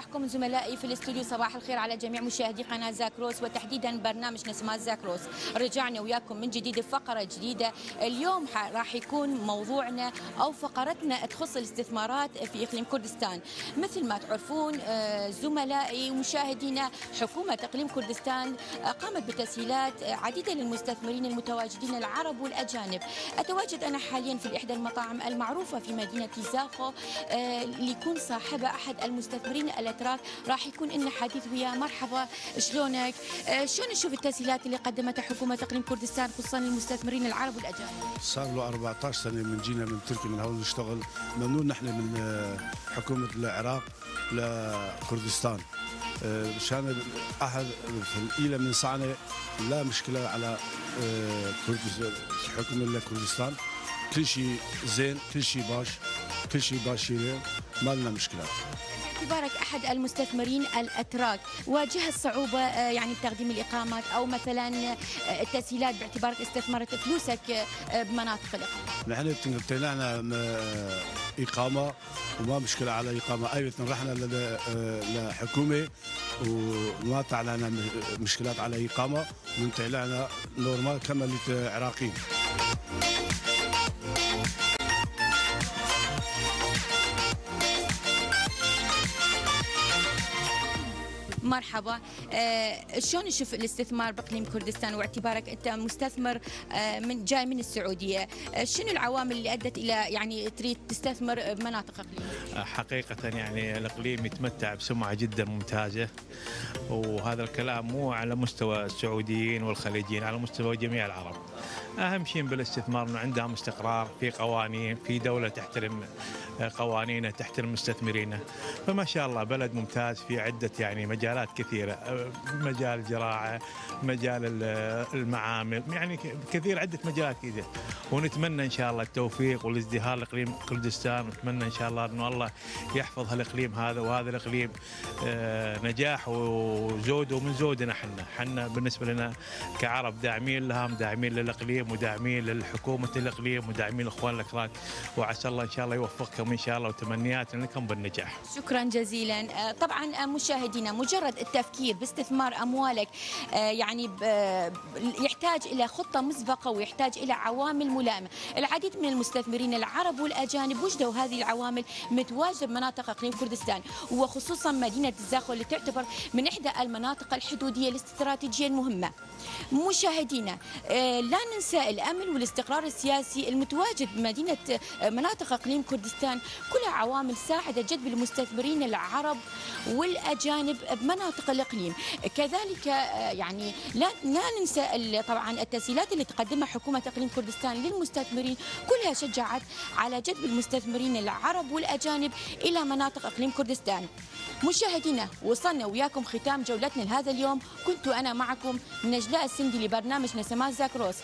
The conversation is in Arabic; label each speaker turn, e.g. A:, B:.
A: صباحكم زملائي في الاستوديو صباح الخير على جميع مشاهدي قناة زاكروس وتحديدا برنامج نسمات زاكروس رجعنا وياكم من جديد بفقره جديدة. اليوم راح يكون موضوعنا أو فقرتنا تخص الاستثمارات في إقليم كردستان. مثل ما تعرفون آه، زملائي ومشاهدينا حكومة إقليم كردستان آه، قامت بتسهيلات آه، عديدة للمستثمرين المتواجدين العرب والأجانب. أتواجد أنا حاليا في إحدى المطاعم المعروفة في مدينة زاخو ليكون صاحبها أحد المستثمرين الاتراك راح يكون لنا حديث وياه مرحبا شلونك؟ آه، شلون نشوف التسهيلات اللي قدمتها حكومة اقليم كردستان خصوصا للمستثمرين العرب والأجانب؟
B: صار له 14 سنة من جينا من تركيا من هون نشتغل. ممنون نحن من آه، حكومة العراق لكردستان. آه، مشان أحد في الإيلة من صعنة لا مشكلة على آه، حكومة لكردستان. كل شيء زين كل شيء باش كل شيء باشيرين ما لنا مشكلات.
A: باعتبارك أحد المستثمرين الأتراك. واجهت صعوبه آه، يعني بتقديم الإقامات أو مثلا آه، التسهيلات باعتبارك استثمرت فلوسك آه، بمناطق الإقامة.
B: نحن طلعنا إقامة وما مشكلة على إقامة. أيضا رحنا ل- آه، لحكومة وما طلعنا مشكلات على إقامة. وطلعنا نورمال كما العراقيين
A: مرحبا. آه، شلون نشوف الاستثمار بإقليم كردستان واعتبارك أنت مستثمر آه، من جاي من السعودية؟ آه، شنو العوامل اللي أدت إلى يعني تريد تستثمر بمناطق إقليم؟
C: حقيقة يعني الإقليم يتمتع بسمعة جدا ممتازة وهذا الكلام مو على مستوى السعوديين والخليجيين على مستوى جميع العرب. أهم شيء بالاستثمار أنه عندهم استقرار في قوانين في دولة تحترم قوانينه تحترم مستثمرينه. فما شاء الله بلد ممتاز في عدة يعني مجالات كثيرة. مجال الزراعة مجال ال- المعامل يعني كثير عدة مجالات كثيرة. ونتمنى إن شاء الله التوفيق والازدهار لإقليم كردستان. ونتمنى إن شاء الله أنه الله يحفظ هالإقليم هذا وهذا الإقليم آه، نجاح وزود ومن زودنا حنا حنا بالنسبة لنا كعرب داعمين لهم داعمين للإقليم وداعمين للحكومة الإقليم وداعمين الإخوان الأتراك وعسى الله إن شاء الله يوفقكم إن شاء الله وتمنياتنا لكم بالنجاح.
A: شكرا جزيلا. آه، طبعا آه، مشاهدينا مجرد التفكير باستثمار أموالك آه، يعني يحتاج إلى خطة مسبقة ويحتاج إلى عوامل ملائمة. العديد من المستثمرين العرب والأجانب وجدوا هذه العوامل؟ متواجده بمناطق إقليم كردستان وخصوصا مدينة الزاخو اللي تعتبر من إحدى المناطق الحدودية الاستراتيجية المهمة. مشاهدينا آه، لا ننسى الأمن والاستقرار السياسي المتواجد بمدينة آه، مناطق إقليم كردستان. كلها عوامل ساعدت جذب المستثمرين العرب والأجانب بمناطق الإقليم. كذلك آه، يعني لا ننسى طبعا التسهيلات اللي تقدمها حكومة إقليم كردستان للمستثمرين. كلها شجعت على جذب المستثمرين العرب والأجانب إلى مناطق إقليم كردستان. مشاهدينا وصلنا وياكم ختام جولتنا لهذا اليوم. كنت أنا معكم نجلاء السندي لبرنامج نسمات زاكروس.